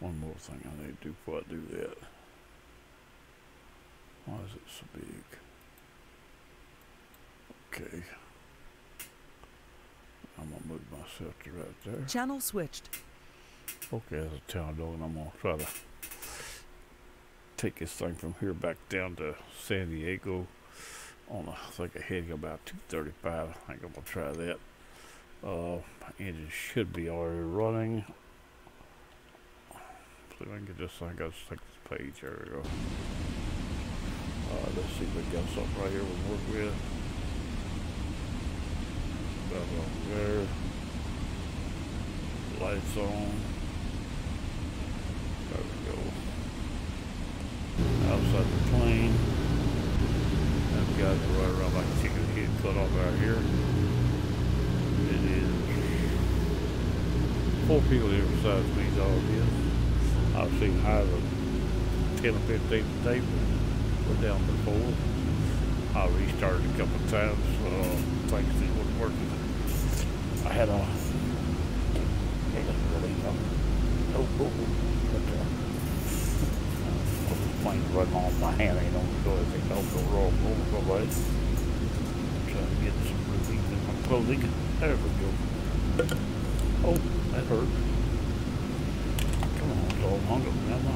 One more thing I need to do before I do that. Why is it so big? Okay. I'm gonna move myself to right there. Channel switched. Okay, as a town dog, and I'm gonna try to take this thing from here back down to San Diego on a, I think a heading about 235. I think I'm gonna try that. Uh, my engine should be already running. See if I can get this. I gotta take this page. There we go. Uh, let's see if we got something right here we'll work with. That on there. Lights on. There we go. Outside the plane. Got it right around my chicken head cut off right here. It is four people here besides me, all it is. I've seen higher than 10 or 15 today, but we're down to four. I restarted a couple of times, uh, things that wasn't working. I had a, it was really no, no boo but uh, uh, plane running off my hand, ain't on the door, I think I'll go roll over my way. Try to get some relief in my clothing. There we go. Oh, that hurt. All hung up now. My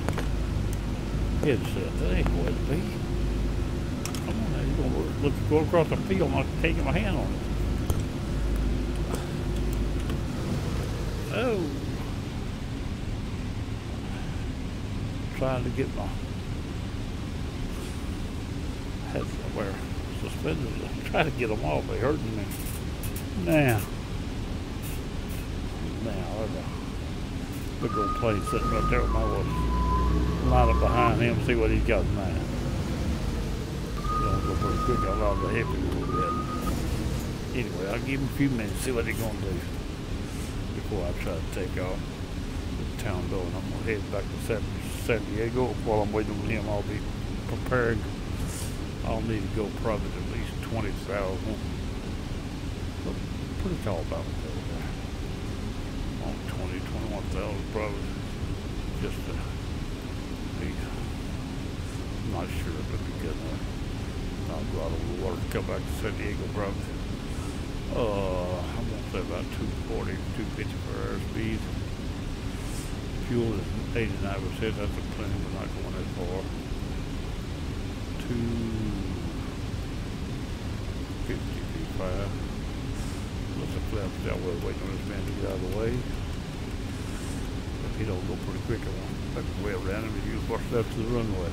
headset, that ain't what it be. Come on now, you gonna look, go across the field and I'm taking my hand on it. Oh. Trying to get my to wear suspenders. I'm trying to get them off. They're hurting me. Now, there's a big old plane sitting right there with my was line up behind him, see what he's got in mind. Gonna go pretty quick. I'll allow the heavy a little bit. Anyway, I'll give him a few minutes, see what he's gonna do before I try to take off the town. And I'm gonna head back to San, San Diego. While I'm waiting on him, I'll be preparing. I'll need to go probably at least 20,000. Pretty tall about it 20, 21,000 probably. Just to be, I'm not sure, but be good enough. Go out over the water, come back to San Diego probably. Uh, I'm gonna say about 240, 250 per hour speed. Fuel is 89%, that's a plenty, we're not going that far. 250 V5. Let's have flaps down, waiting on this man to get out of the way. He don't go pretty quick, I want to make way around him use what's left to the runway.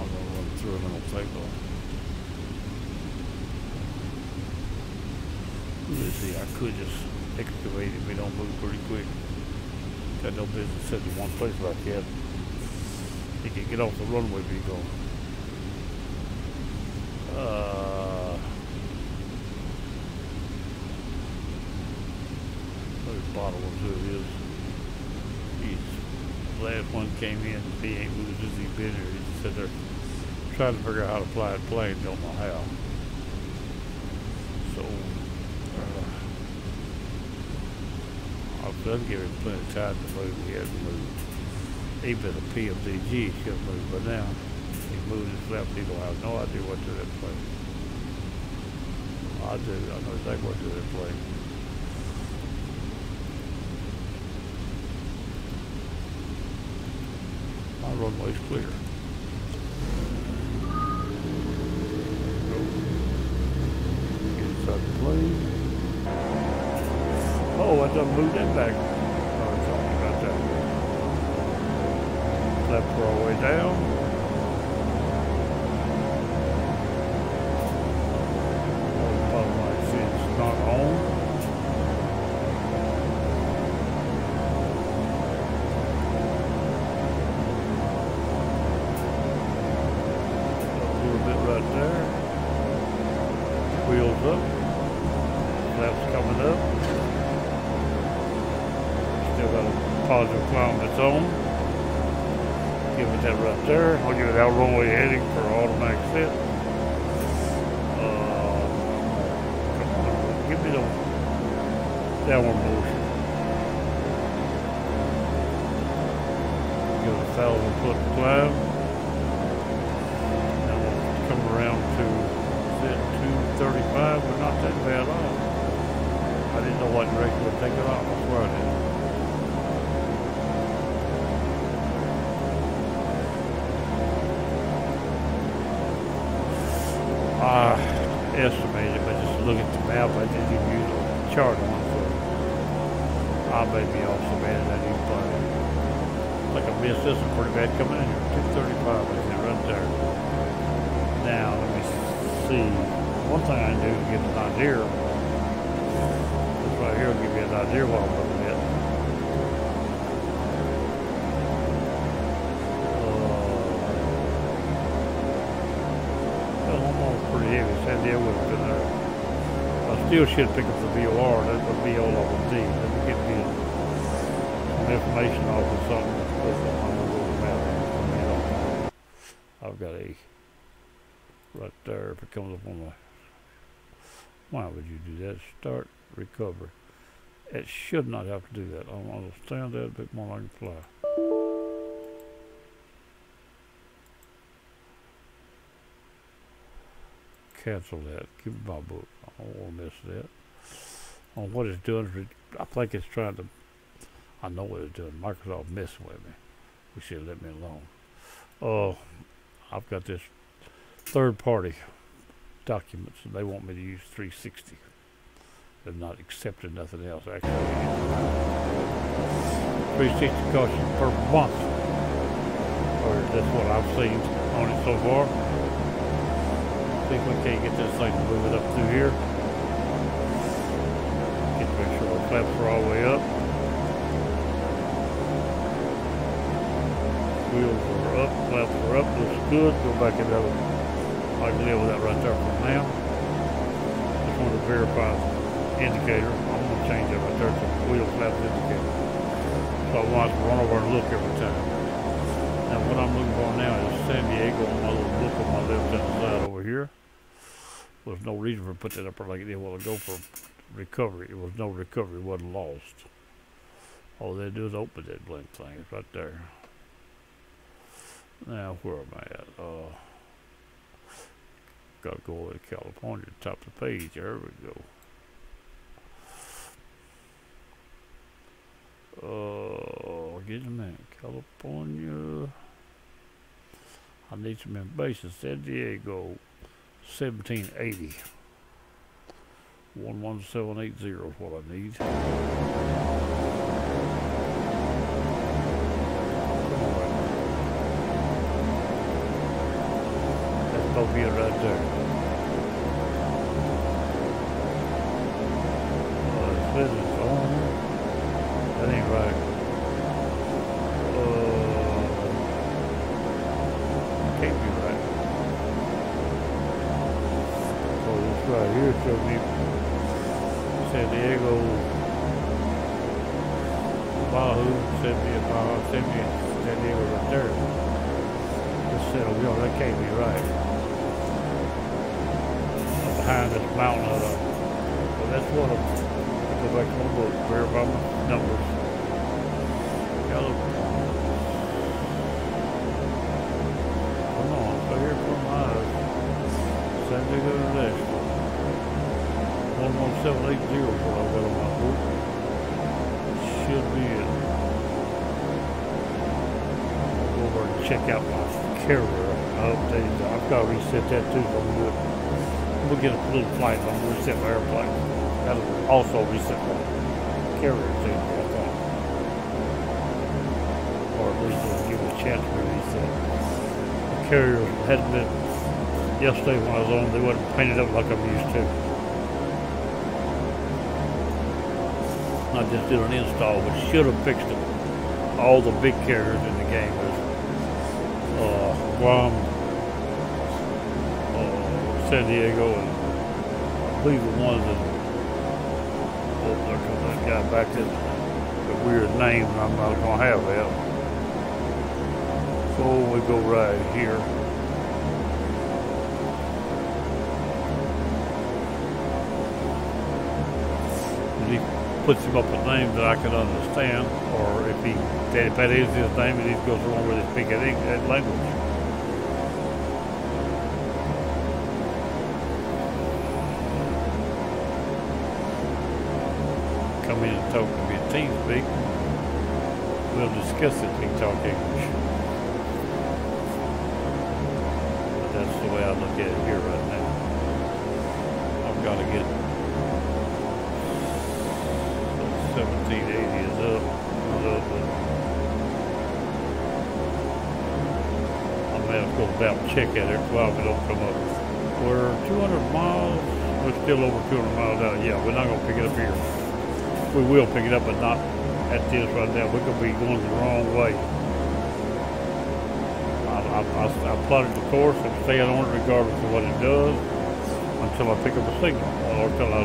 I'm gonna run through him and I'll take off. Let's see, I could just excavate if he don't move pretty quick. Got no business sitting in one place like that. He can get off the runway if he go. Uh, bottle was who it is. He's last one came in, he ain't he been here. He said they're trying to figure out how to fly a plane, don't know how. So, uh, done give him plenty of time to move. He hasn't moved. Even a PMDG, should have moved now. He moved his left, he don't have no idea what to that plane. I do, I know exactly what to that plane. My runway's clear. Inside the plane. Oh, I done moved that back. Oh, it's all about that. Left all the way down. Still got a positive climb of its own. Give it that right there. I'll give it out runway heading for automatic set. Uh, come on, give me the downward motion. Give a thousand foot climb. What direction would take it off, I swear I estimated, but just look at the map, I didn't even use a chart on so I may be off so bad that you probably like I missed this one pretty bad coming in here. 235 I think right there. Now let me see. One thing I do to get an idea. Here will give you an idea what I'm looking at. Oh. pretty heavy. San Diego would have been there. I still should pick up the VOR. That would be all I would need. Let get me some information off of something. I've got a right there. If it comes up on my, why would you do that? Start recover. It should not have to do that. I to stand there a bit more like a fly. cancel that. Give my book. I don't want to miss that. On what it's doing, I think it's trying to. I know what it's doing. Microsoft messing with me. We should let me alone. Oh, uh, I've got this third-party documents, and they want me to use 360. They're not accepting nothing else. Actually, 360 costs you per month, or that's what I've seen on it so far see if we can't get this thing to move it up through here. Get to make sure our flaps are all the way up. Wheels are up, flaps are up, looks good. Go back and have I can live with that right there for now. Just want to verify indicator. I'm going to change that right there to wheel flaps indicator. So I want to run over and look every time. Now what I'm looking for now is San Diego on my little book on my left hand side over here There's no reason for putting it up there like they want to go for recovery. It was no recovery, it wasn't lost. All they do is open that blank thing. It's right there. Now, where am I at? Uh, got to go over to California, top of the page. There we go. Uh, get a minute. California. I need some information. San Diego. 1780. 11780 is what I need. Reset that too, so I'm good. We'll get a little I'm going to reset my airplane. That'll also reset my carrier too, I thought. Or at least it'll give it a chance to reset. The carrier hadn't been yesterday when I was on, they wasn't painted up like I'm used to. I just did an install, which should have fixed it. All the big carriers in the game was uh, Guam, San Diego, and the ones that oh, there's that guy back there, a weird name, and I'm not gonna have that. So we go right here. He puts him up a name that I can understand, or if he, if that is his name, and he goes along with his speaking language. And at TeamSpeak. We'll discuss it in talk English. But that's the way I look at it here right now. I've got to get 1780 is up. up I may have to go back and check at it while we don't come up. We're 200 miles. We're still over 200 miles out. Yeah, we're not going to pick it up here. We will pick it up, but not at this right now. We're going to be going the wrong way. I, I, I, I plotted the course and stay on it regardless of what it does until I pick up a signal or until I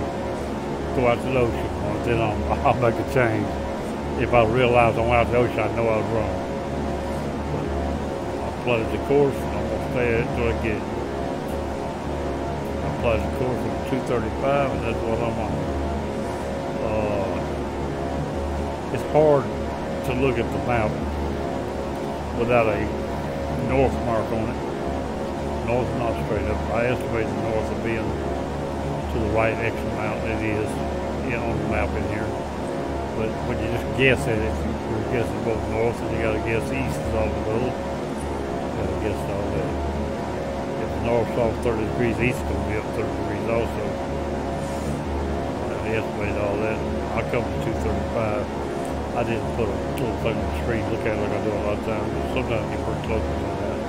go out to the ocean then I'll, I'll make a change. If I realize I'm out the ocean, I know I was wrong. But I plotted the course, and I'm gonna stay it until I get it. I plotted the course from 235, and that's what I'm on. Hard to look at the map without a north mark on it. North not straight up. I estimate the north of being to the right X amount. It is know, on the map in here. But when you just guess at it, you're guessing both north and you got to guess east is all the little. You got to guess all that. If the north's off 30 degrees, east going to be up 30 degrees also. I estimated all that. I come to 235. I didn't put a little thing on the screen, look at it like I do a lot of times, but sometimes you pretty close to that.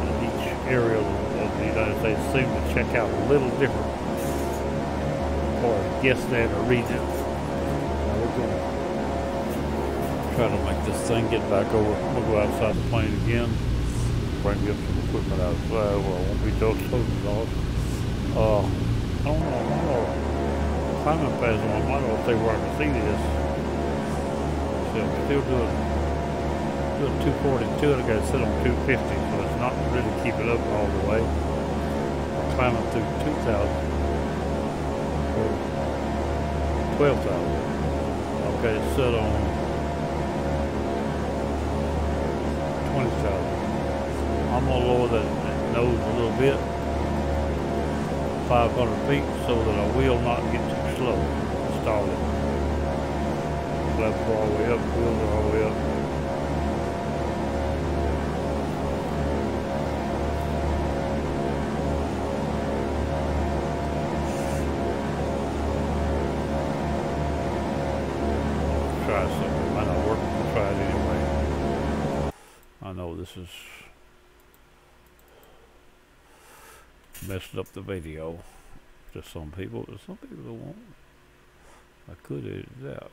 And each area of the United States seems to check out a little different or guess that or region. We're going to try to make this thing get back over. We'll go outside the plane again, bring up some equipment outside where I won't be told closing off. Uh, I don't know, Climbing fast on, know if they were to see this. So I'm still doing, doing 242 and I got to sit on 250, so it's not really keeping up all the way. Climbing through 2,000. 12,000. Okay, it's set on 20,000. I'm gonna lower that nose a little bit, 500 feet, so that I will not get slow. Stall it. Flaps all the way up, wheels all the way up. Try something. Might not work. Try anyway. I know this is messing up the video to some people. To some people don't. I could edit it out.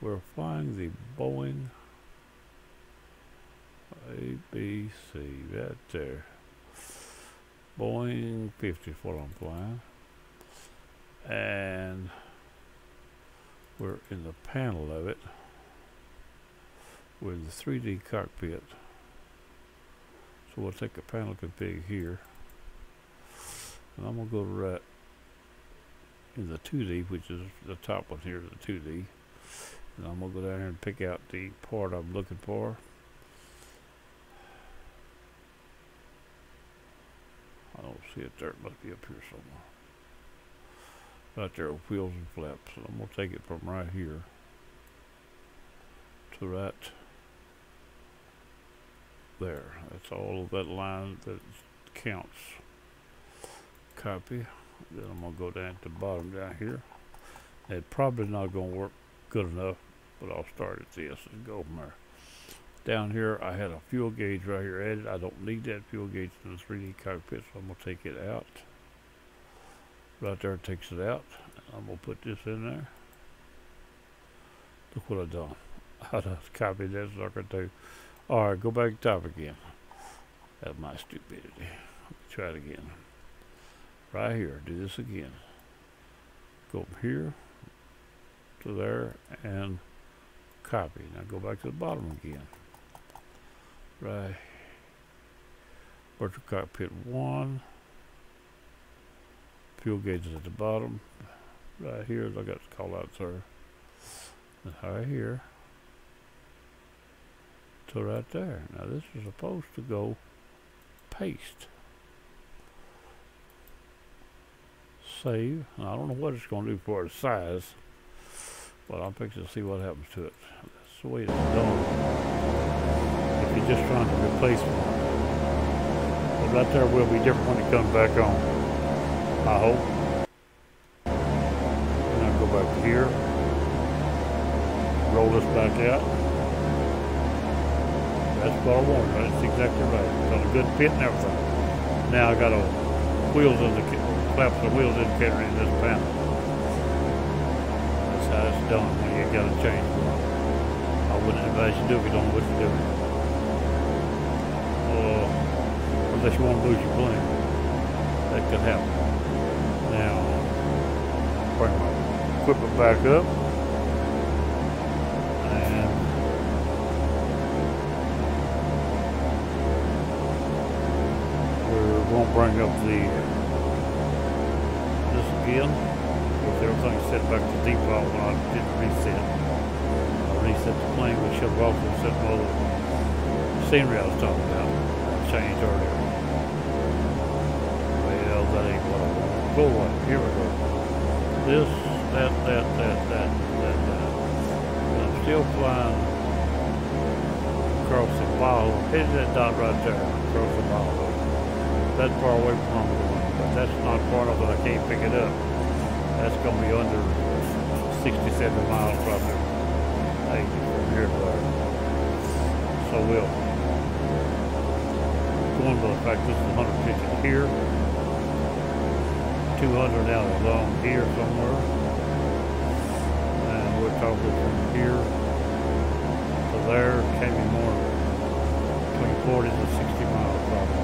We're flying the Boeing ABC, that there. Boeing 50 is what I'm flying. And we're in the panel of it with the 3D cockpit. So we'll take a panel config here. And I'm going to go to that in the 2D, which is the top one here, the 2D. And I'm going to go down here and pick out the part I'm looking for. I don't see it there. It must be up here somewhere. Right there with wheels and flaps. So I'm going to take it from right here to right there. That's all of that line that counts. Copy. Then I'm going to go down to the bottom down here. It's probably not going to work good enough, but I'll start at this and go from there. Down here, I had a fuel gauge right here added. I don't need that fuel gauge in the 3D cockpit, so I'm going to take it out. Right there, takes it out. I'm going to put this in there. Look what I've done. I just copied that sucker too. Alright, go back to top again. That's my stupidity. Try it again. Right here, do this again. Go from here to there and copy. Now go back to the bottom again. Right. Virtual cockpit 1. Fuel gauges at the bottom. right here, I got to call out, sir. Right here to right there. Now this is supposed to go paste. Save. I don't know what it's going to do for its size, but I'm fixing to see what happens to it. That's the way it's done. If you're just trying to replace one. But right there will be different when it comes back on. I hope. And I'll go back here. Roll this back out. That's what I wanted. That's exactly right. Got a good fit and everything. Now I got a wheels indicator, flaps of wheels in this panel. That's how it's done when you got to change one. I wouldn't advise you do if you don't know what you're doing. Uh, unless you want to lose your plane. That could happen. Now, bring my equipment back up. And we won't bring up the again with everything set back to default when I did reset. I reset the plane, which should have also set all the scenery I was talking about. Changed earlier. Well, that ain't what I want. Go. Here we go. This, that, that, that, that, that, that. I'm still flying across the bottle. Hit that dot right there across the bottle that far away from home but that's not far enough that I can't pick it up. That's going to be under 67 miles probably, 80 from here to there. So we'll, going by the fact this is 150 here, 200 out along here somewhere, and we're talking from here to there, can be more. Between 40 to 60 miles probably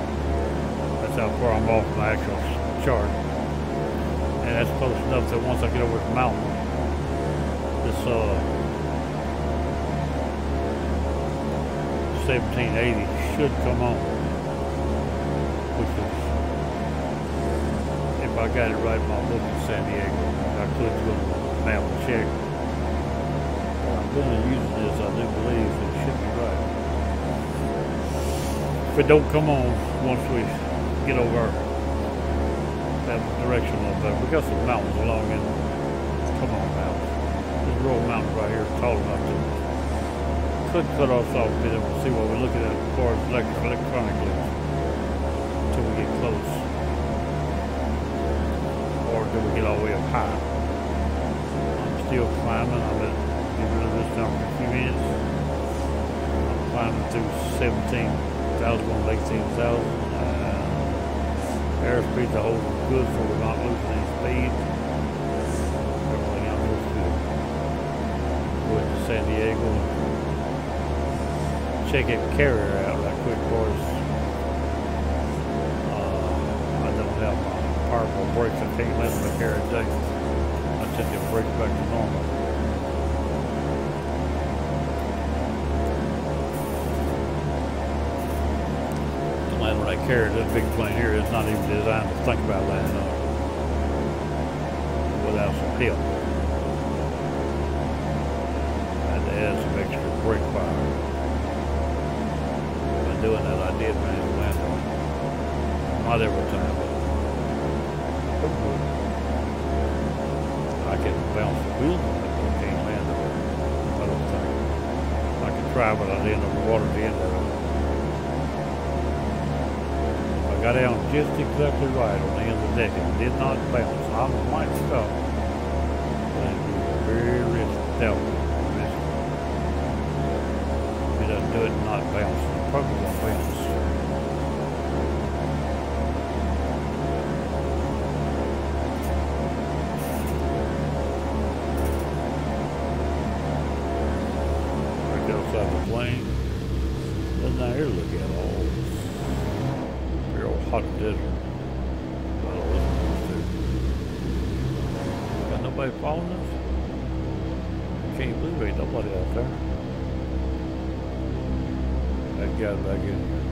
how far I'm off my actual chart. And that's close enough that once I get over the mountain, this uh, 1780 should come on. Which is, if I got it right in my book in San Diego, I could go to the map and check. But I'm going to use this, I do believe it should be right. If it don't come on once we get over that direction a little bit. We got some mountains along in. Come on now. This roll mountain right here is tall enough to could cut us off a bit and see what we're looking at as far as electronically until we get close. Or do we get all the way up high? I'm still climbing. Get rid of this now for a few minutes. I'm climbing through 17,000, 18,000 airspeed to hold good so we're not losing any speed. Everything else looks good. Going to San Diego check that carrier out right quick for us. Uh, I don't have my powerful brakes. I can't let the carrier take. I tend the brakes back to normal. Carrier, this big plane here is not even designed to think about landing on without some help. I had to add some extra brake power. By doing that, I did manage to land on. Not every time, but I can bounce the it, I can't land on it. I don't think. I can try, but I'd end up water at the end of it. Got down just exactly right on the end of the deck and did not bounce. I might stop, it was very risky. It doesn't do it not bounce, probably won't bounce. Us? Can't believe ain't nobody out there. That guy back in here.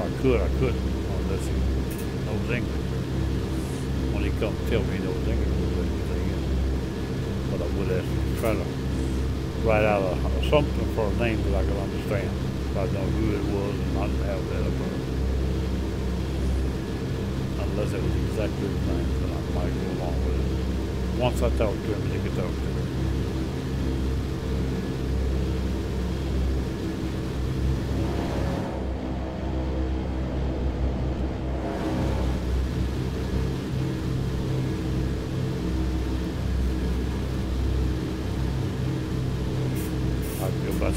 I could, I couldn't, unless he knows English. When he come tell me he knows English, we'll anything. But I would to try to write out a, something for a name that I could understand. If I know who it was and not have that up. Unless it was exactly the name, then I might go along with it. Once I talk to him, he could talk to me.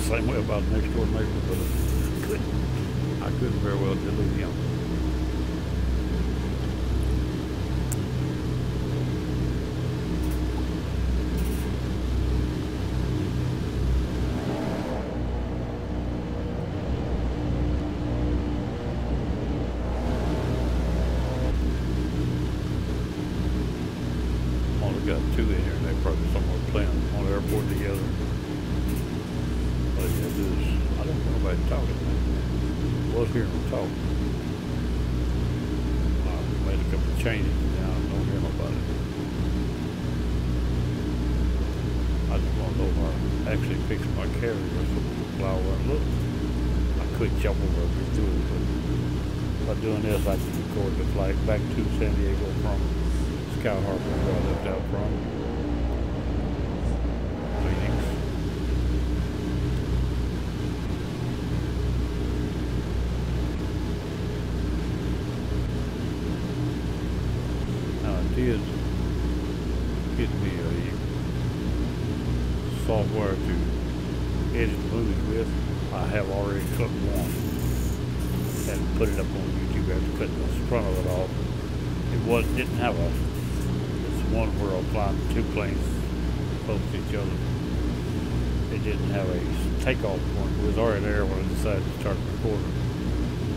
Same way about next door neighbor, but I nobody talking. Was hearing them talk. I made a couple of changes, and I don't hear nobody. I just want to know if I actually fixed my carrier so the flower and look. I could jump over and do it, but by doing this, I can record the flight back to San Diego from Sky Harbor, where I left out from. Phoenix. Now, I did get me a software to edit movies with. I have already cut one and put it up on YouTube after cutting the front of it off. It was didn't have a it's one I'm flying two planes close to each other. It didn't have a takeoff point. It was already there when I decided to start recording.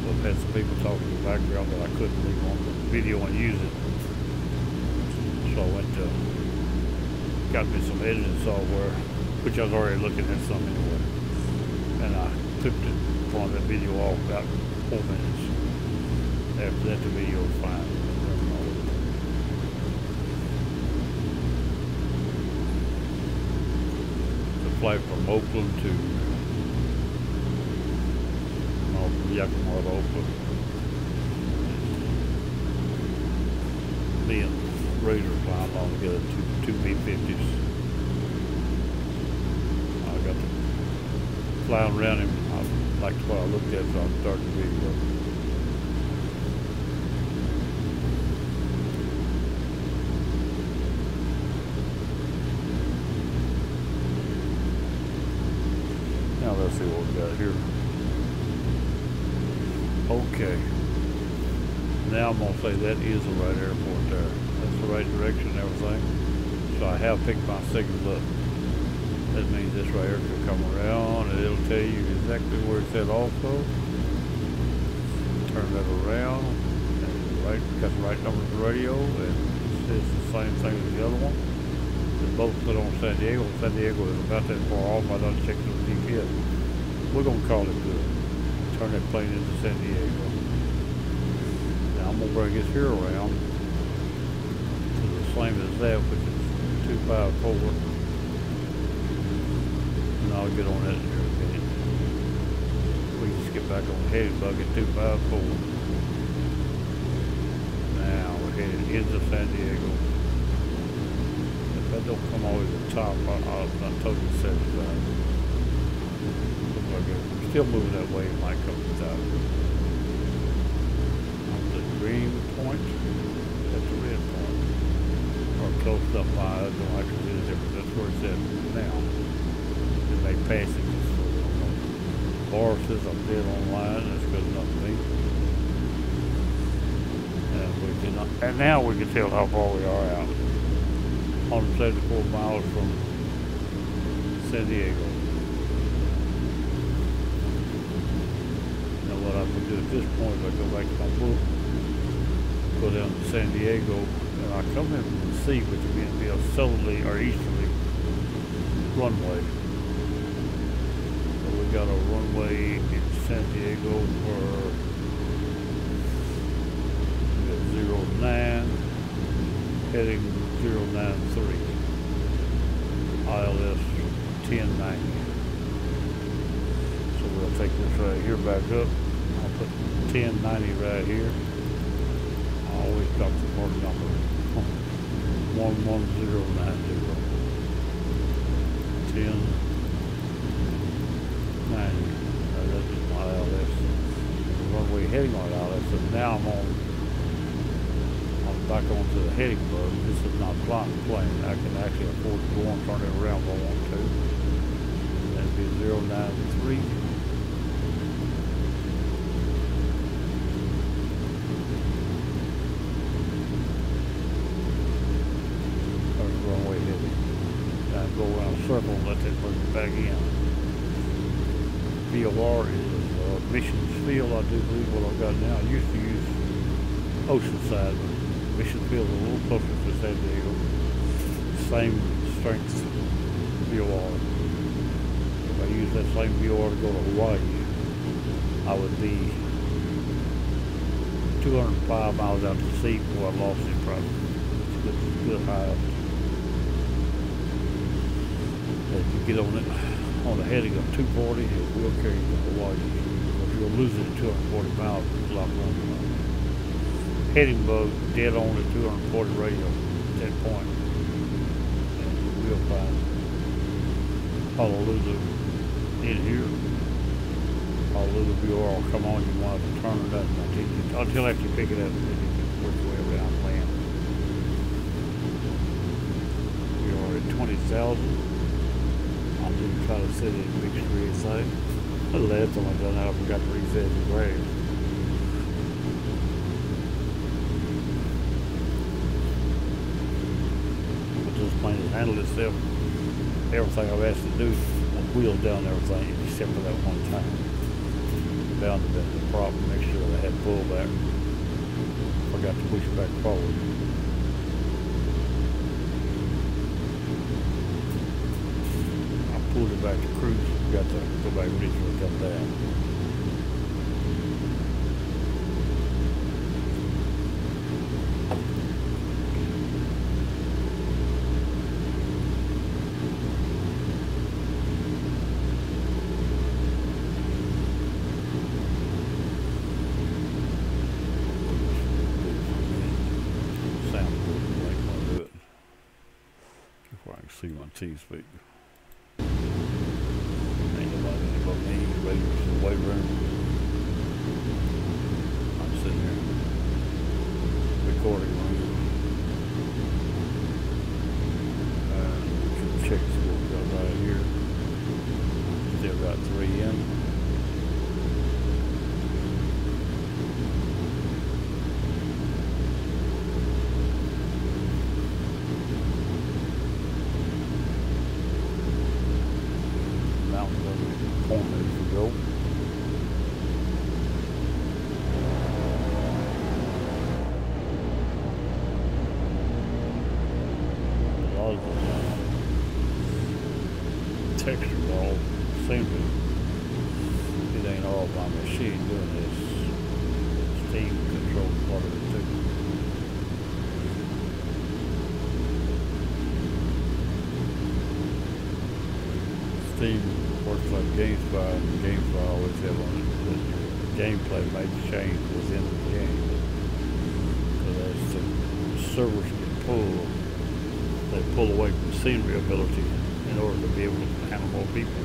So I've had some people talking in the background that I couldn't leave on the video and use it. So I went to got me some editing software, which I was already looking at some anyway. And I clipped it on that video off about four minutes. After that, the video was fine. Flight from Oakland to oh, no, from Yakima to Oakland. Me and Razor flying along together, two, two B-50s. I got to flying around him. I liked what I looked at, so I started the video. Now let's see what we got here. Okay. Now I'm gonna say that is the right airport there. That's the right direction and everything. So I have picked my signal up. That means this right here could come around and it'll tell you exactly where it's at also. Turn that around. And right, got the right number for radio and it says the same thing as the other one. They both put on San Diego. San Diego is about that far off. I done checked the GPS. We're gonna call it good. Turn that plane into San Diego. I'm gonna bring this here around the same as that, which is 254. And I'll get on that in a. We can just get back on headed bucket 254. Now we're headed into San Diego. If that don't come all the the top, I, I'll, I'm totally satisfied. Look like still moving that way, it might come to the top. Green point, that's the red point. Or close enough by, it don't actually be the difference, that's where it's at now. It may pass it just so we don't know. Laura says I'm dead online, that's good enough for me. And we can, and now we can tell how far we are out. 174 miles from San Diego. Now what I can do at this point is I go back to my book, go down to San Diego, and I come in from the sea, which would be a southerly or easterly runway. So we got a runway in San Diego for zero nine, heading zero nine three, ILS ten ninety. So we'll take this right here back up. I'll put ten ninety right here. The part number one one zero nine zero. Ten ninety. Uh, that's my. The runway heading on ILS. So now I'm on I'm back onto the heading bug. This is not flying the plane. I can actually afford to go on turn it around if I want to. That'd be zero nine three. Circle let that bring back in. VOR is uh, Missions Field, I do believe what I've got now. I used to use Oceanside, but Mission Field is a little closer to San Diego. Same strength VOR. If I use that same VOR to go to Hawaii, I would be 205 miles out to sea before I lost it probably. It's good, good high. If you get on it on the heading of 240, it will carry you to Hawaii. If you'll lose it at 240 miles, it's a lot more heading bug dead on at 240 radio at that point. And we'll find Honolulu in here. Honolulu VOR will come on, you want to turn it up until, you, until after you pick it up, then you can work your way around land. We are at 20,000. I in reset. The last time I that, I forgot to reset the grade. but this plane has handled itself. Everything I've asked to do, I've wheeled down everything except for that one time. Bound to be the problem. Make sure they had pullback. I forgot to push back forward. Back to cruise. Got to go back come down. Sound. I to before I can see my T speak. Ain't nobody in waiting for the weight room. I'm sitting here recording room. And check see what we got right here. Still got three in. Mountain doesn't point as we go. A lot of the texture ball seem to, it ain't all my machine doing this steam control part of it too. Steam GameSpy, and GameSpy always have on it gameplay may change within the game. Because as the servers get pulled, they pull away from scenery ability in order to be able to handle more people.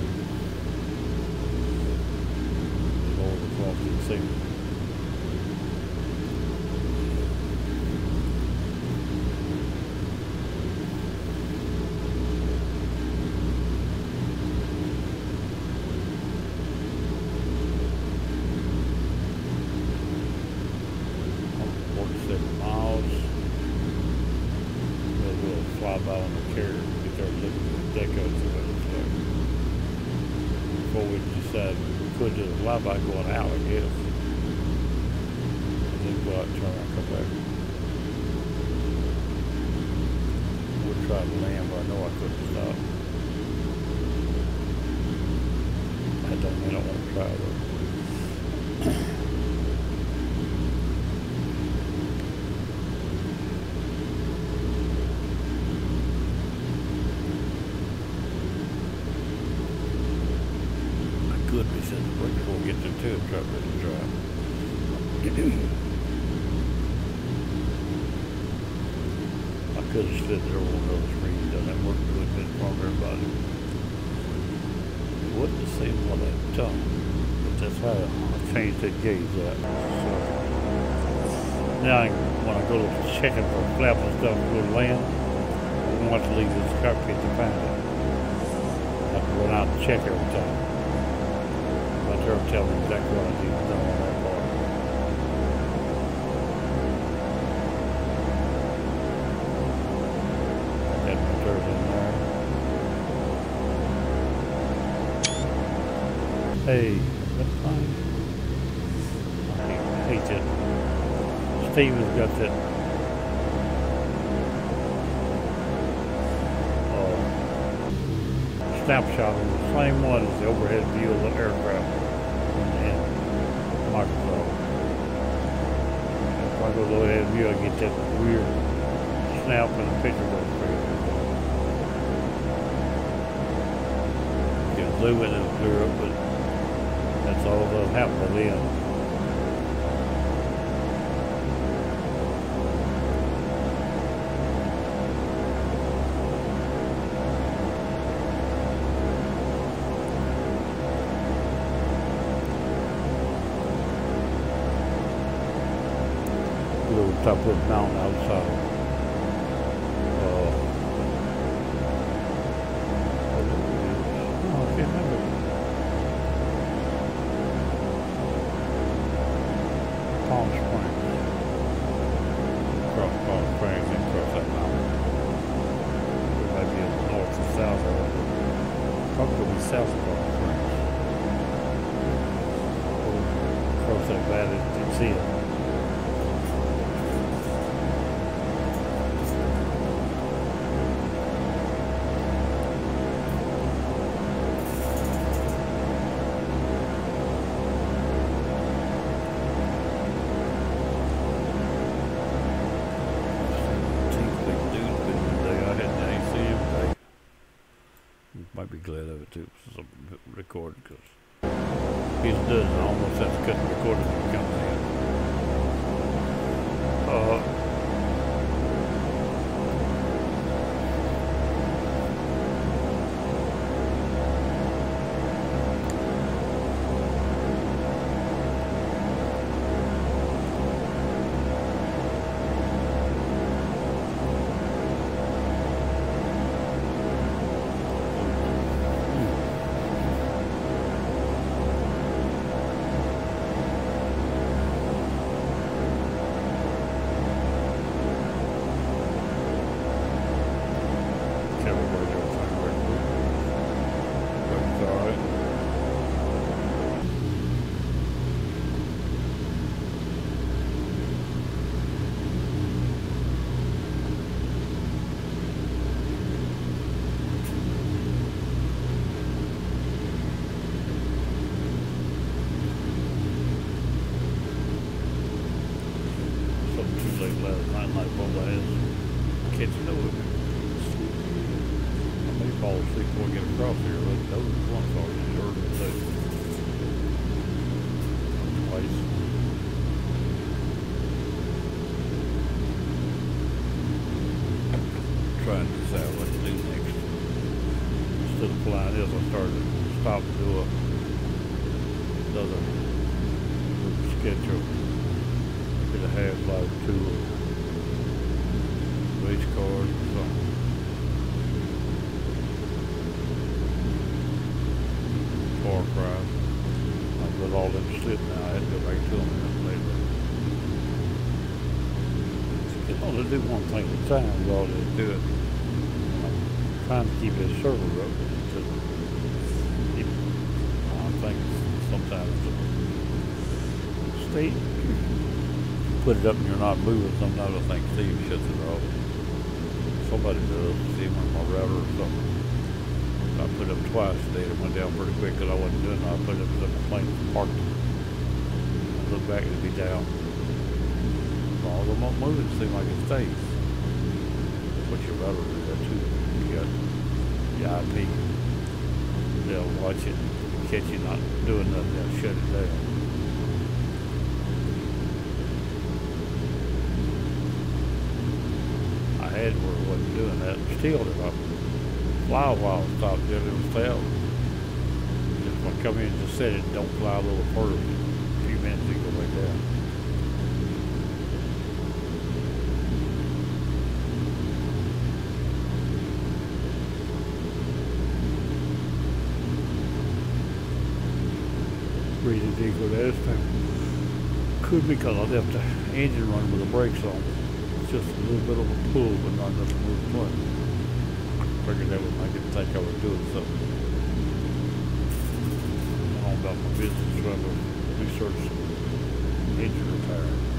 In order to cross the. Forty-seven miles. We'll do a flyby on the carrier, get there and look at the deco, see what it looks like. Before we decide, we could do a flyby going out, I guess. And then go out and turn around, and come back. Would try to land, but I know I couldn't stop. I had That don't mean I don't want to try though. I could be sitting right before we get to the two truck ready to drive. I could have slid there on another screen, done that work good bit for everybody. It wouldn't have seemed what I've done, but that's how I changed that gauge out. So now when I go checking for flaps and stuff, go to land, I don't want to leave this cockpit to find it. I have to run out and check every time. But they'll tell me exactly what I need to do on that part. That motor's in there. Hey, that. Steve has got that. Uh, snapshot of the same one as the overhead view of the aircraft in Microsoft. If I go to the overhead view, I get that weird snap and the picture goes crazy. You can zoom in and clear up, but that's all that'll happen at the end. One thing at a time. You ought to do it. I'm trying to keep it server up. Because it, I think sometimes the state put it up and you're not moving. Sometimes I think Steve shuts it off. Somebody does. Him on my router or something. I put it up twice today. It went down pretty quick because I wasn't doing it. I put it up the plane parked. I look back, it'd be down. All them move, it seems like it stays. But your router do that too. You got your IP. They'll watch it, catch you not doing nothing, they'll shut it down. I had where it wasn't doing that. Still, if I fly a while, stop doing it fail. Just when I come in and just set it, don't fly a little further. A few minutes, you go back down. Breathing deeper this time. Could be because I left the engine running with the brakes on. It's just a little bit of a pull, but not enough to move the plane. Figured that would make it think I was doing something. All about my business, trying to research engine repair.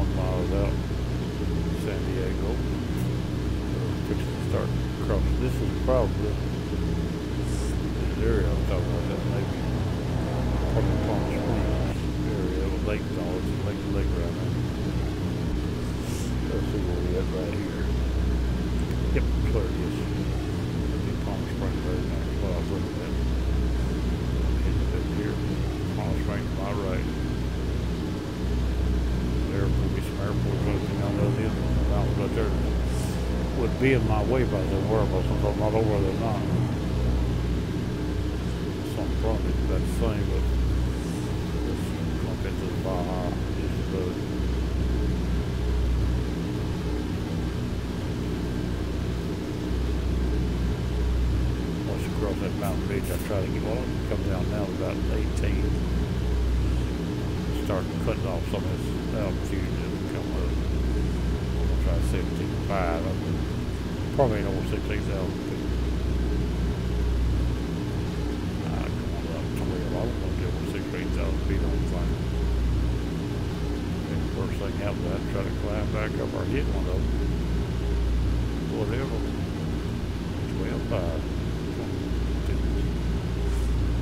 One miles out, San Diego. Fixing to start crossing. This is probably this area I'm talking about. That maybe probably Palm Springs area with Lake Dawes, Lake Lake right now. Let's see where we at right here. Yep, that's where it is. That'd be Palm Springs right now. What I was looking at. Up here, Palm Springs, my right. There will be some airports opening on end. Down right there. Would be in my way by the wearables, since I'm not over there now. Some probably that same, but this come into the Baja is the. Once you cross that mountain ridge, I try to get well, it come down now about 18 start cutting off some of this altitude and come up. I'm gonna try seventeen five. Probably over sixteen thousand feet. Ah, come on up twelve. I don't want to over sixteen thousand feet on the plane. And first thing after that, try to climb back up or hit one of them. Whatever. Twelve five.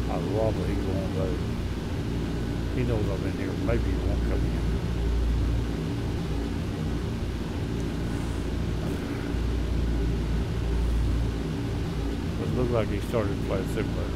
I'd rather he go on those. He knows I'm in here. Maybe he won't come in. But it looked like he started playing simulator. I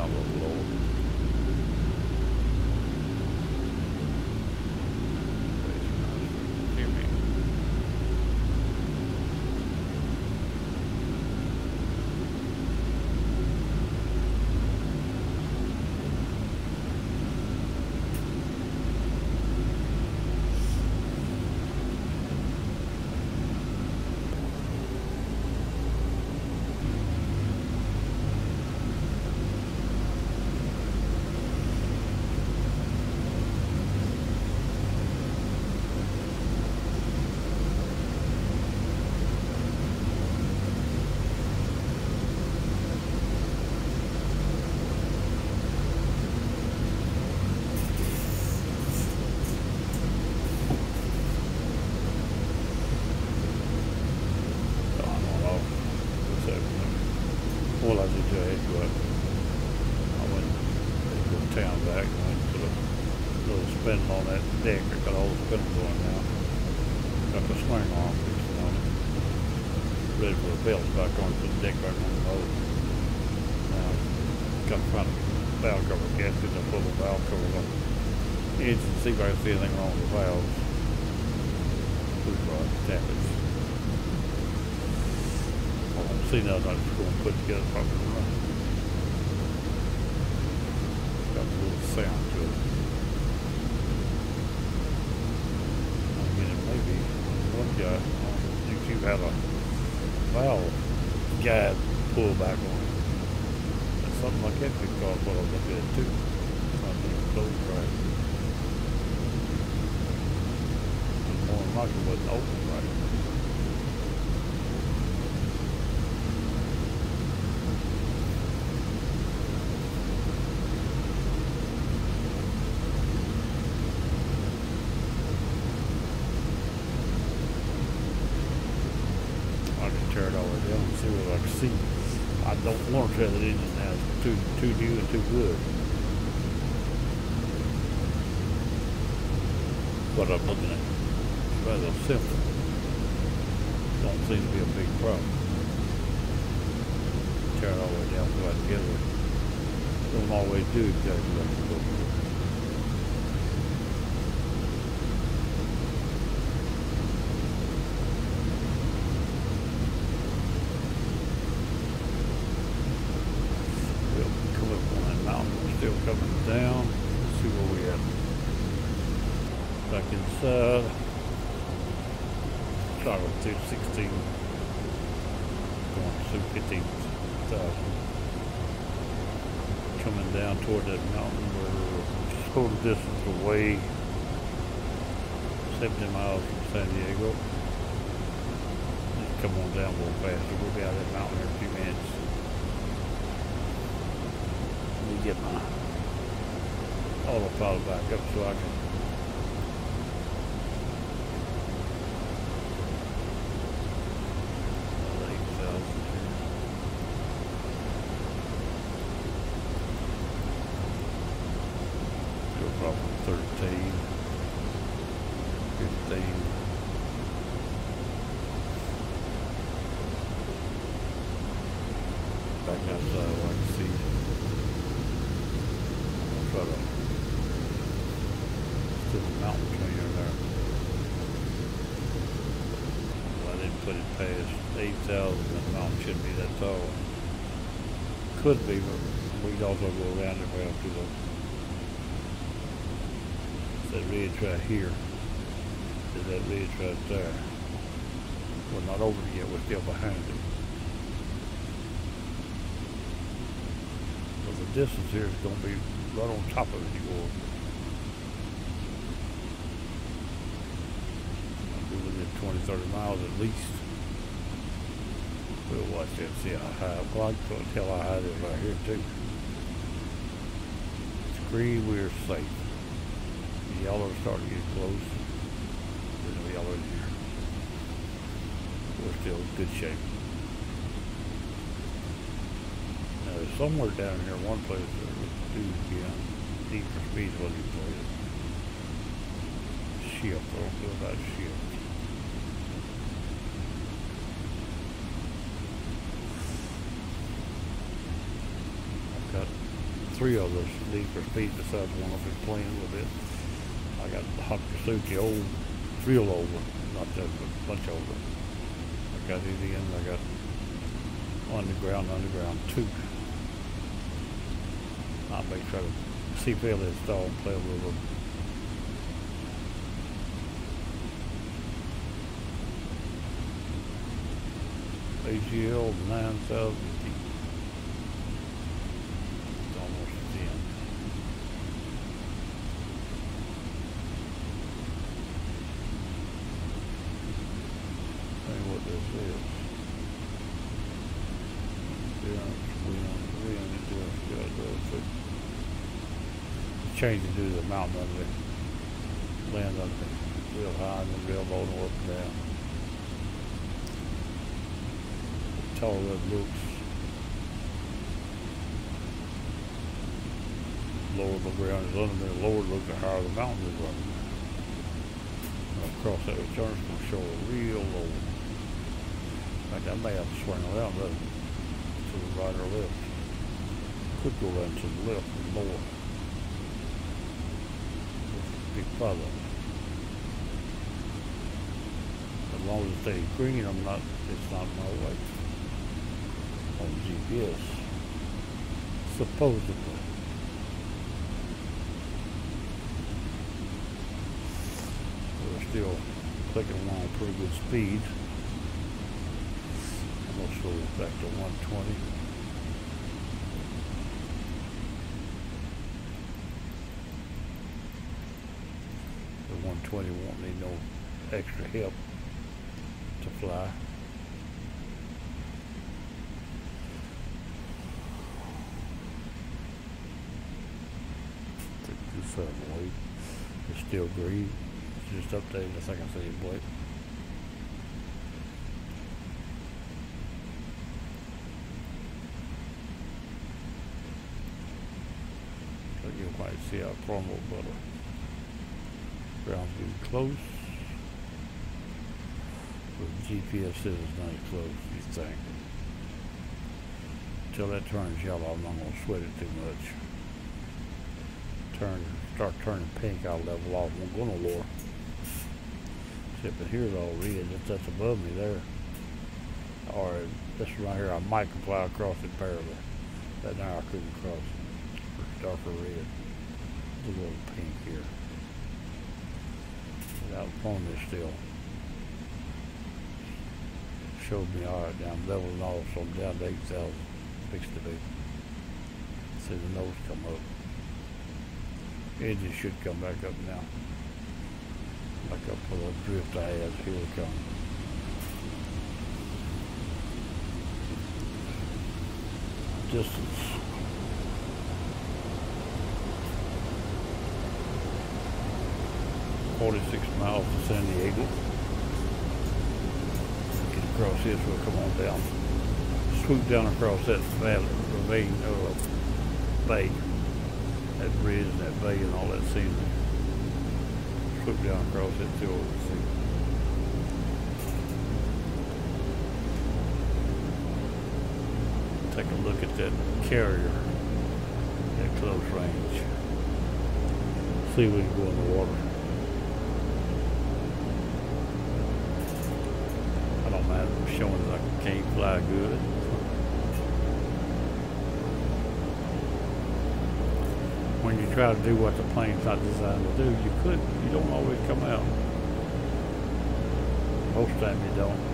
album, Lord. I don't want to tear that engine now. It's too too new and too good. What I'm looking at rather simple. Don't seem to be a big problem. Tear it all the way down, put it together. Don't always do exactly what you're supposed to do. We'll come up on that mountain. We're still coming down. Let's see where we at. Inside. Start with 216. Going to 15,000. Coming down toward that mountain. We're a total distance away. 70 miles from San Diego. Just come on down a little faster. We'll be out of that mountain in a few minutes. Let me get my autopilot back up so I can eight thousand here. Do probably thirteen, fifteen. Back outside where I can see. I'll try to still a mountain between there. Well, I didn't put it past eight thousand, that mountain shouldn't be that tall. Could be, but we'd also go around it well to the that ridge right here. There's that ridge right there. We're not over yet, we're still behind it. The distance here is gonna be right on top of it you go. Be within 20, 30 miles at least. We'll watch that, see how high, well, I can tell how high it is right here too. Green, we're safe. The yellow starting to get close. There's no yellow in here. We're still in good shape. Now, there's somewhere down here, one place that do again. Need for speed what you play it. Shift, I don't feel about shift. I've got three of those Need for Speed besides one I've been playing with it. I got the Hot Pursuit, the old, real old one, not that, but a bunch older. I got it in, I got Underground, Underground 2. I may try to see if they'll install and play a little. AGL 9000 feet. It's almost 10. Tell you what this is. Yeah, we on, we on it, yeah, yeah, it does, but changing to the mountain under it. Land under it, real high and then real low and up and down. Tall red looks lower the ground is under there, lower look, the higher the mountain is me. Across that return from shore real low. In fact, I may have to swing around to the right or left. Could go down to the left and more. Problem. As long as stays green, I'm not, it's not my way on GPS. Supposedly. We're still clicking along at pretty good speed. Almost slow back to 120. The 120 won't need no extra help to fly. It's still green. It's just updated the second see it blade. So you might see our promo butter. Ground's getting close. But GPS says it's not close, you think. Until that turns yellow, I'm not going to sweat it too much turn, start turning pink, I'll level off. Won't go no lower. Except but here's all red. That's, that's above me there. Or this right here, I might can fly across it parallel. But now I couldn't cross it. Darker red. A little pink here. Without upon this still. Showed me all right down leveling off, so I'm down to 8,000. Fixed to be. See the nose come up. Edges should come back up now. Up for the drift I had. Here it comes. Distance. Forty-six miles to San Diego. Get across this, we'll come on down. Swoop down across that valley, ravine, or bay that bridge and that bay and all that scenery. Swoop down across it see. Take a look at that carrier at close range. See if we can go in the water. Try to do what the plane's not designed to do, you could, you don't always come out. Most time you don't.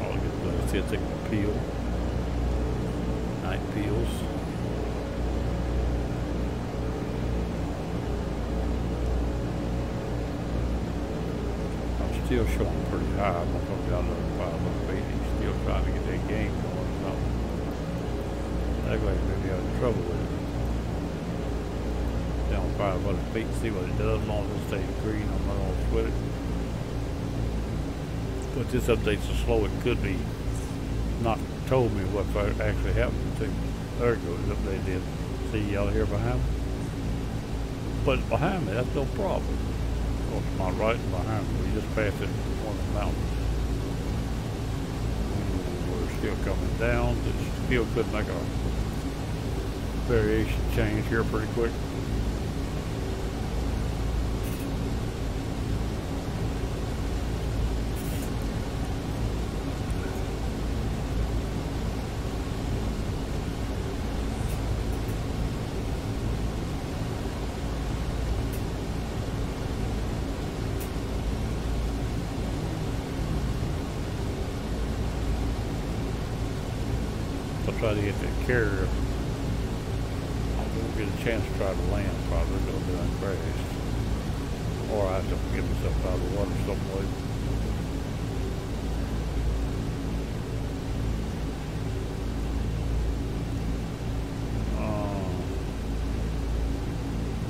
All get oh, is see it take a peel. Night peels. Still showing pretty high. I'm going to be out there 500 feet. He's still trying to get that game going something. That way maybe having trouble with it. Down 500 feet, see what it does. As long as it stays green, I'm not going to sweat it. But this update's so slow, it could be not told me what actually happened to. There it goes, up they did. See y'all here behind me? But behind me, that's no problem course, my right and behind me. We just passed it on the mountain. We're still coming down. The still could make a variation change here pretty quick. try to get that carrier. I won't get a chance to try to land probably, it'll be uncrashed. Or I have to get myself out of the water some way. Uh,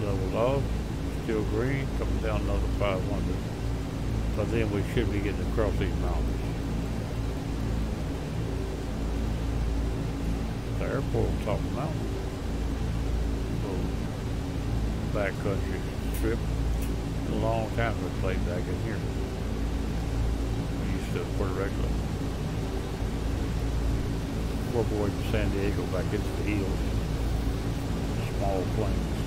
leveled off, still green, coming down another 500. But then we should be getting across these mountains. The airport on top of the mountain. Backcountry trip. A long time we played back in here. We used to Puerto. Work away from San Diego back into the hills. Small planes.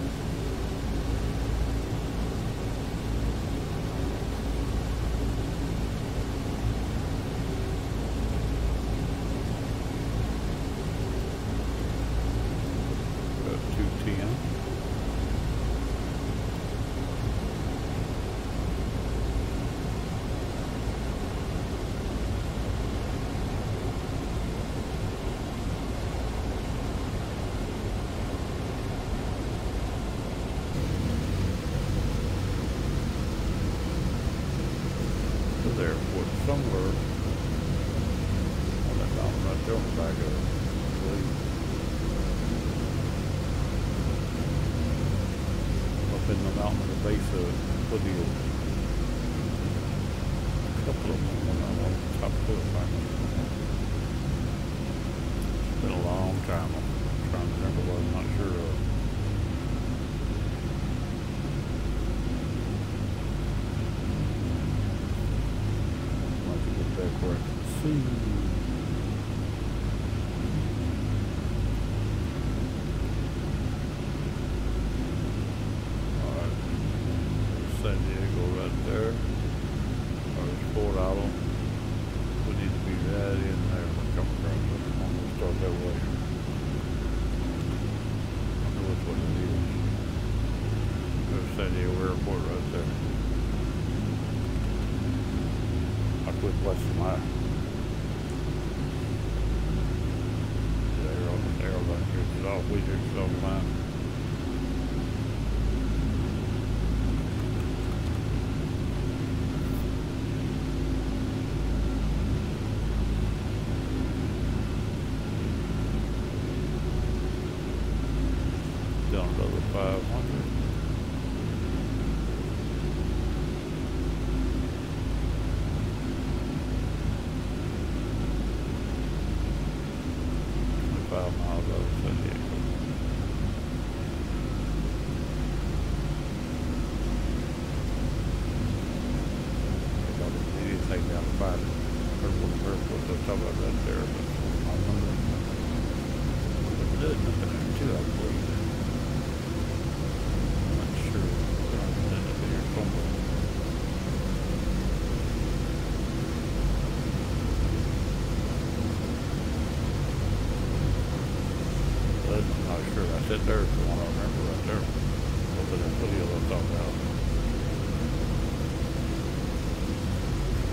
sure that's it there. I don't remember right there. What was that video I was talking about?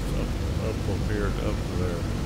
It's up, up from here to up to there.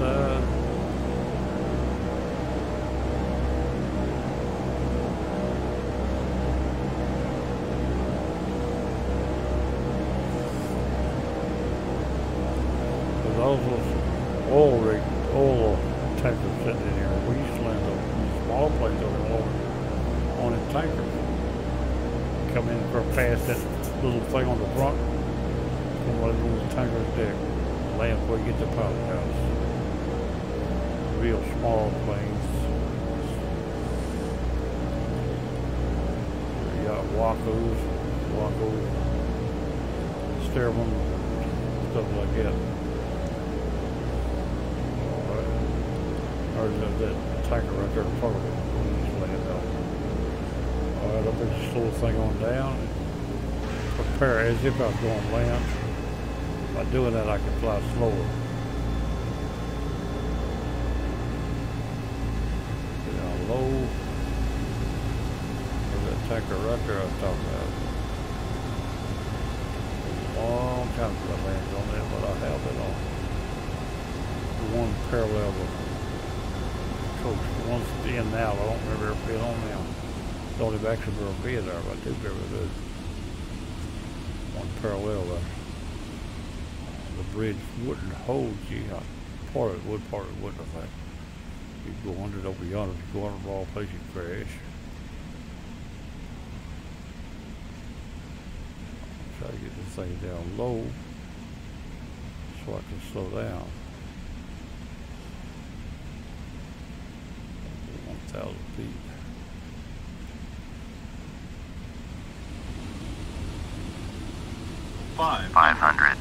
Uh, There's also some oil rig, oil tankers sitting in here. We used to land those small planes over there on in tankers. Come in for past that little thing on the front. Come one of those tankers deck. Land before you get the pilot house. Real small planes. You got Wacos, Wacos, Stearman, stuff like that. Alright. Or that, that tanker right there in front of it. Alright, I'll just slow the thing on down prepare as if I was going land. By doing that, I can fly slower. Get down low. Right there I was talking about. Long time ago I landed on that, but I have it on one parallel with coach. One's in now, I don't remember if being on now. The only ever be there, but I do remember it. One parallel there. The bridge wouldn't hold you. uh, Part of it would, part of it wouldn't, I think. You go under it over yonder, if you go under the wrong place, you crash. Try to get this thing down low so I can slow down. 1,000 feet. Five. 500,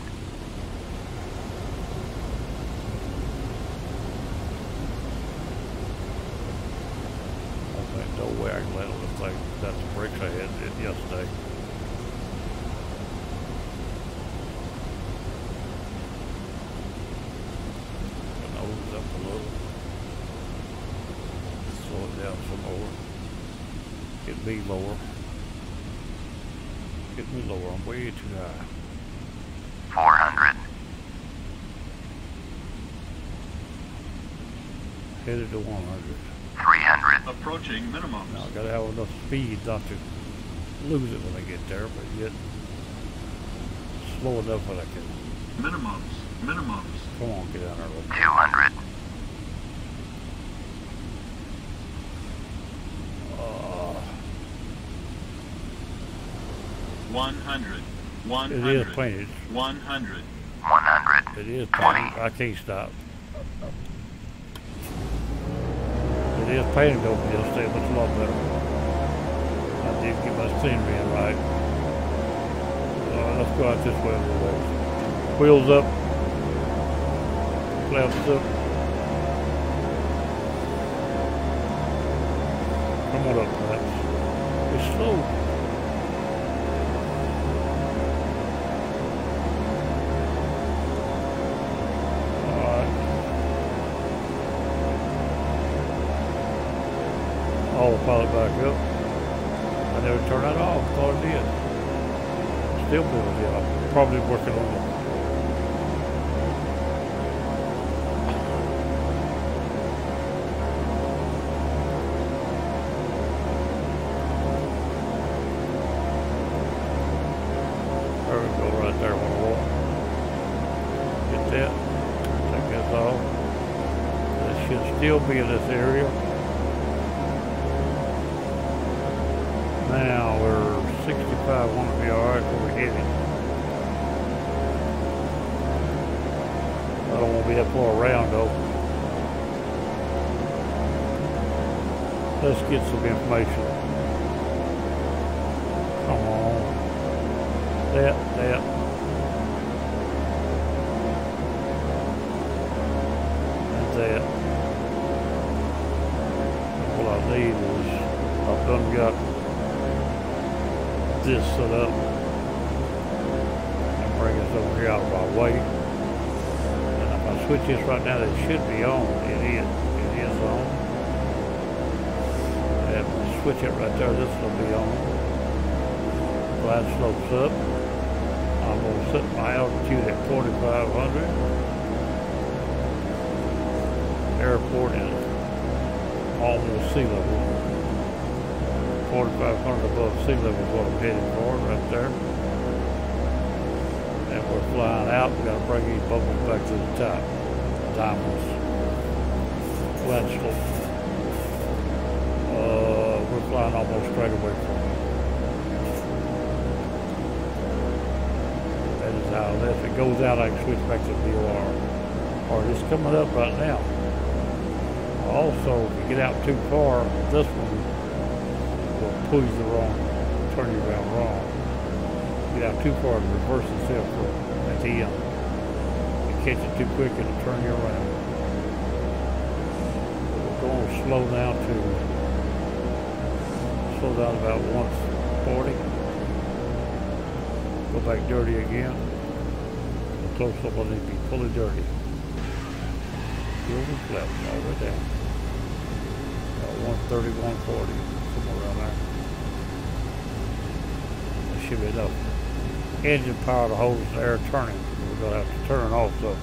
I think no way I can land on this thing. That's the brakes I had did yesterday. And nose up a little. Slow it down some more. Get me lower. Get me lower. I'm way too high. 400, Headed to 100. 300, Approaching minimums. Now I gotta have enough speed not to lose it when I get there, but yet slow enough that I can. Minimums. Minimums. Come on, get down there. a little bit. 200, 100. it 100. is painted. 100. 100, It is 20. painted. I can't stop. It is painted over yesterday, but it's a lot better. I did get my scenery in right. Uh, let's go out this way a little ways. Wheels up. Flaps up. Still be in this area. Now we're 65, want to be alright where we're headed. I don't want to be that far around though. Let's get some information. Come on. That, that. This set up. And bring this over here out of my way. And if I switch this right now, it should be on. It is. It is on. And switch it right there, this will be on. Glide slopes up. I'm going to set my altitude at 4,500. Airport is almost sea level. 4,500 above sea level is what I'm heading for right there. And we're flying out. We got to bring these bubbles back to the top. Diamonds. Glide. Uh, we're flying almost straight away from it. That is how if it goes out, I can switch back to VOR. Or it's coming up right now. Also, if you get out too far, this one will pull you the wrong, turn you around wrong. Get out too far, it reverse itself at the end. You catch it too quick, it'll turn you around. We're going to slow down to, slow down about 140. Go back dirty again. Close up on it, be fully dirty. Fuel and flat all the way down. About 130, 140, somewhere around there. That should be enough. Engine power to hold the air turning. We're going to have to turn off, so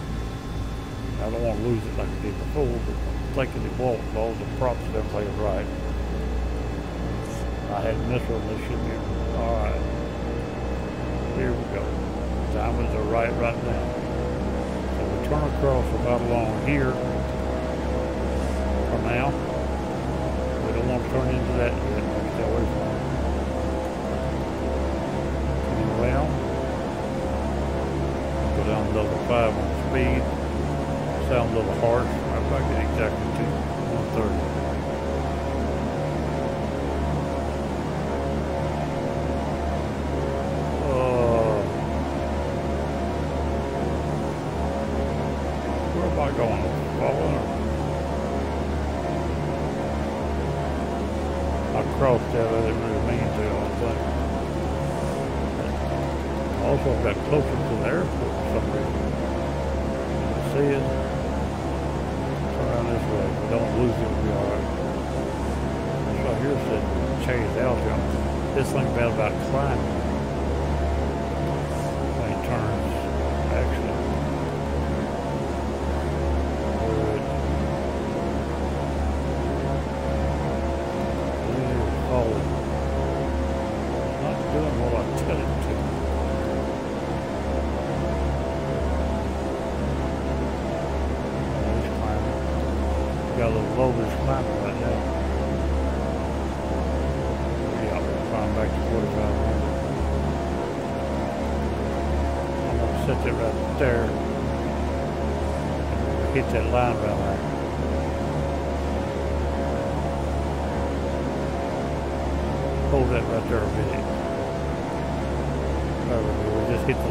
I don't want to lose it like we did before, but I'm thinking it won't. All the props is right. I had this one, this should be all right. Here we go. Diamonds are right right now. So we turn across about along here for now. We don't want to turn into that yet. 185 on speed. Sound a little harsh. I'm not getting exactly two Also got closer to the airport for some reason. See it? Turn around this way, we don't lose it, we'll be alright. This right here said change altitude. This thing bad about climbing.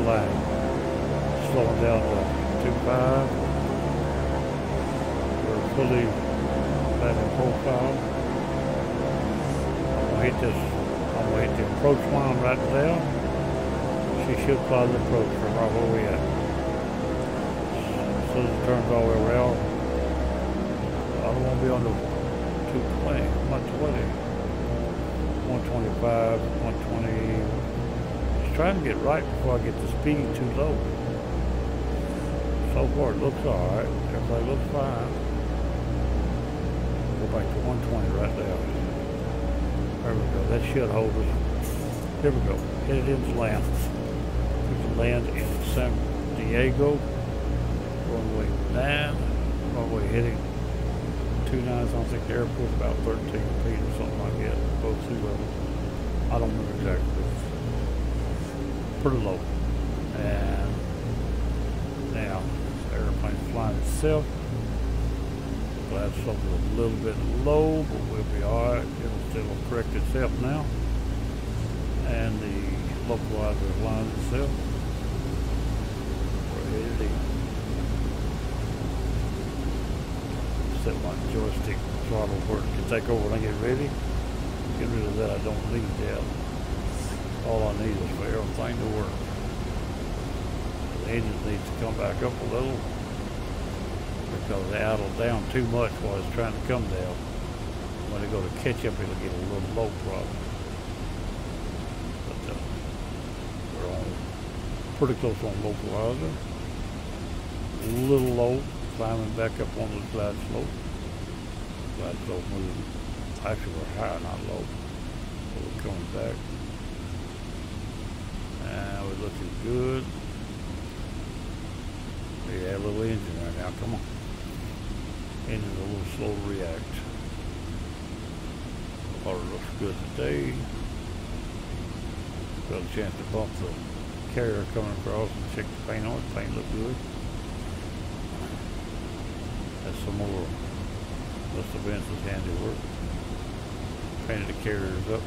Slowing down to 2.5. We're fully in profile. I'm gonna hit this. I'm gonna hit the approach line right there. She should fly the approach from right where we at. Soon it turns all the way around, I don't want to be on the 220, 120. 125, 120. Trying to get right before I get the speed too low. So far it looks alright. Everybody looks fine. Go back to 120 right there. There we go. That should hold us. Here we go. Headed into land. We can land in San Diego. Runway 9. Runway heading two nines. I don't think the airport's about 13 feet or something like that. Both sea levels. I don't remember exactly. Pretty low. And now, the airplane's flying itself. Glad something a little bit low, but we'll be alright. It'll still correct itself now. And the localizer flying itself. We're headed in. set my joystick throttle where it can take over when I get ready. Get rid of that, I don't need that. All I need is for everything to work. The engine needs to come back up a little. because they idled down too much while it's trying to come down. When they go to catch up, it'll get a little low problem. But uh, we're on pretty close on localizer. A little low, climbing back up on the glide slope. Glide slope moving. Actually, we're high, not low. So we're coming back. We're looking good. Yeah, a little engine right now. Come on. Engine's a little slow to react. Water looks good today. Got a chance to bump the carrier coming across and check the paint on it. Paint looked good. That's some more must Mr. Benson's handiwork. Painted the carriers up.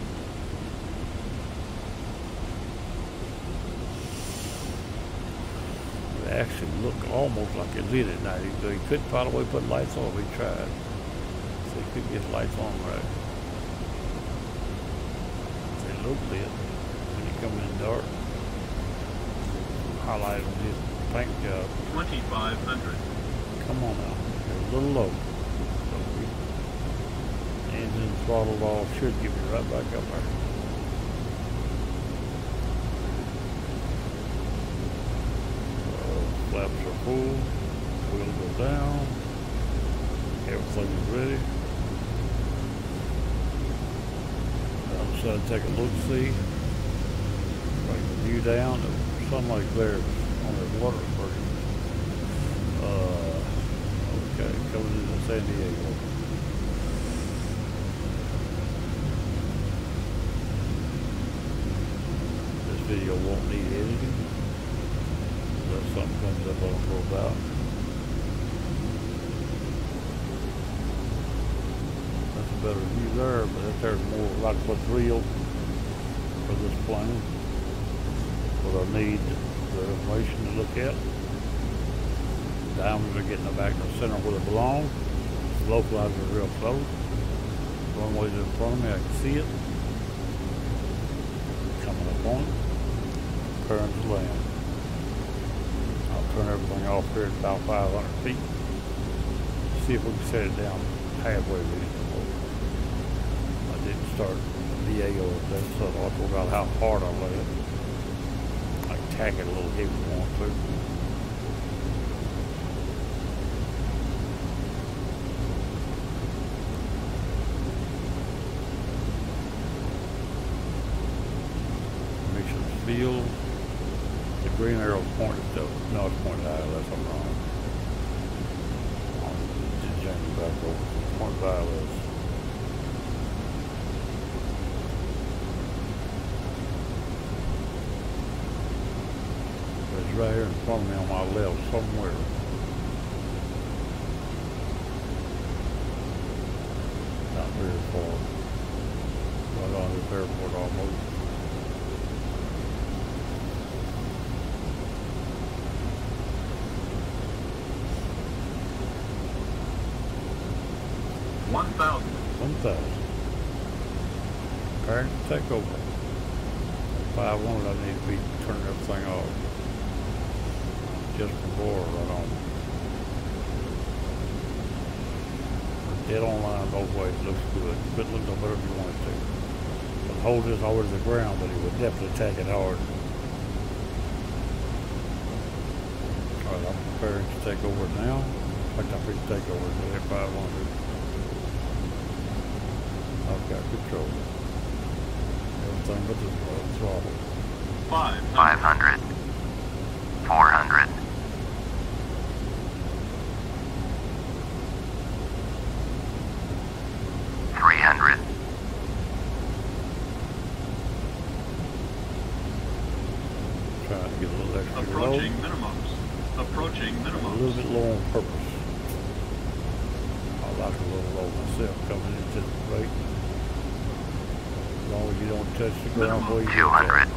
It actually looked almost like it lit at night. He, he couldn't find a way to put lights on. We tried. So he couldn't get lights on right. They look lit when you come in dark. Highlight on his paint job. 2,500. Come on now. You're a little low. So engine throttled off should give you right back up there. Flaps are full. Wheel go down. Everything is ready. Now decide to take a look see. Bring the view down. Sunlight there on the water spurt. Uh, okay, coming into San Diego. This video won't need editing. That's a better view there, but that there's more like what's real for this plane. What I need, the information to look at. Diamonds are getting back in the center where they belong. Localizer is real close. Runway's in front of me, I can see it. Coming up on it. To land. I'll turn everything off here at about 500 feet. See if we can set it down halfway reasonable. I didn't start Diego at that, so I forgot how hard I lay it. I tack it a little heavy if you want to. Missions Field. The green arrow pointed to, no, it's pointed out unless I'm wrong. I'll just change it back over. Pointed to ILS. It's right here in front of me on my left somewhere. Not very far. Right on this airport almost. One thousand. One thousand. Over. Five one, I need to be turning everything off. Just before I right on. Dead on line both ways, looks good. Could look no better if you wanted to. But hold this over to the ground, but he would definitely take it hard. Alright, I'm preparing to take over now. In fact, I'm to take over at 500. I've got control. Everything but the uh, throttle. 500. 400. Three hundred. Trying to get a little extra low. Approaching minimums. Approaching A little minimums. bit low on purpose. I like a little low myself coming into the rate. As long as you don't touch the ground before you get Two hundred. there.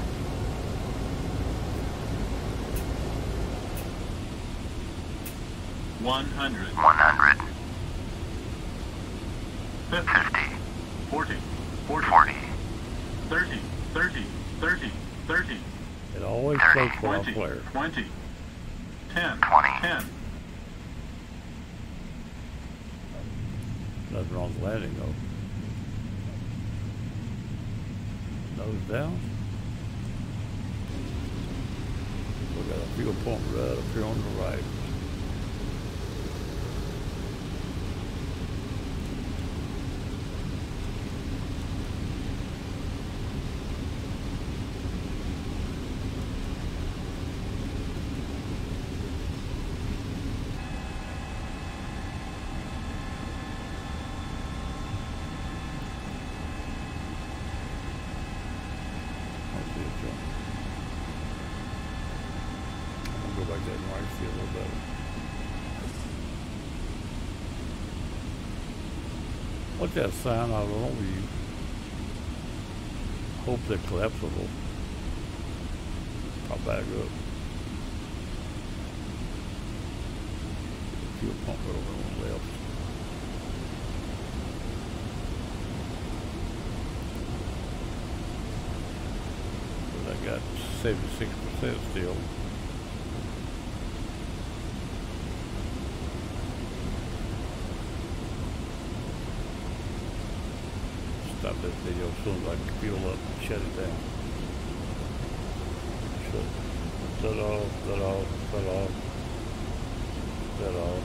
One hundred. One hundred. Fifty. Fifty. Forty. Forty. Forty. Thirty. Thirty. Thirty. Thirty. It always Thirty. floats while I Twenty. flare. Twenty. Ten. Twenty. Ten. Nothing wrong with landing though. Nose down. We got a fuel pump right up here on the right. I'll see it, John. I'm gonna go back there and watch see a little better. What's that sign out over you? Hope they're collapsible. Pop back up. Fuel pump over on the left. But I got seventy-six percent still. This video as soon as I can fuel up and shut it down. Shut off, shut off, shut off, shut off.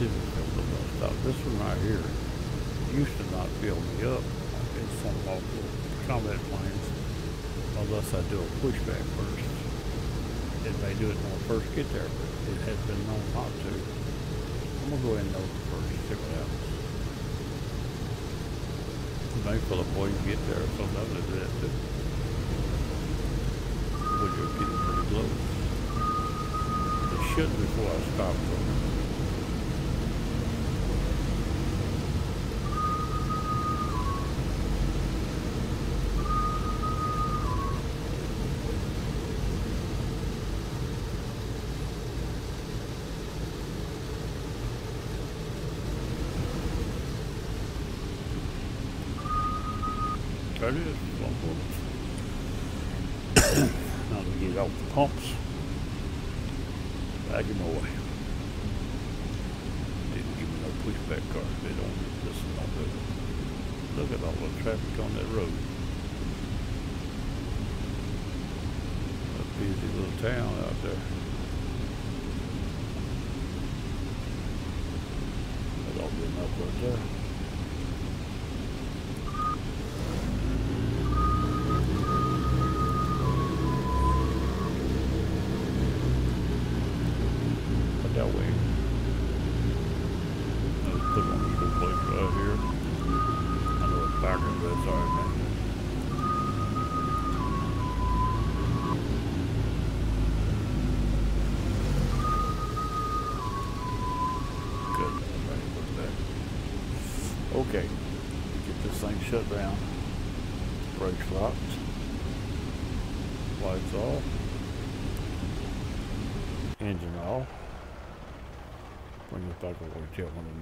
See if it's got a little more stuff. This one right here used to not fill me up in some local combat planes unless I do a pushback first. It may do it when I first get there, but it has been known not to. I'm gonna go ahead and note it first, see what happens. It up before you get there, do that too. But you're getting pretty close. It should before I stop though. That is one more. now to get off the pumps. Back him away. Didn't give me no pushback car. They don't listen on the look at all the traffic on that road. A busy little town out there.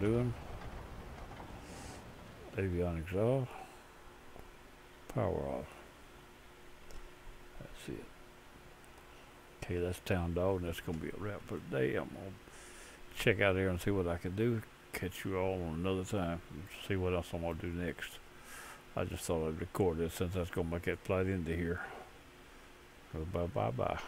Doing. Avionics off. Power off. That's it. Okay, that's Town Dog, and that's going to be a wrap for today. I'm going to check out here and see what I can do. Catch you all on another time. See what else I'm going to do next. I just thought I'd record this since that's going to make that flight into here. Bye bye bye.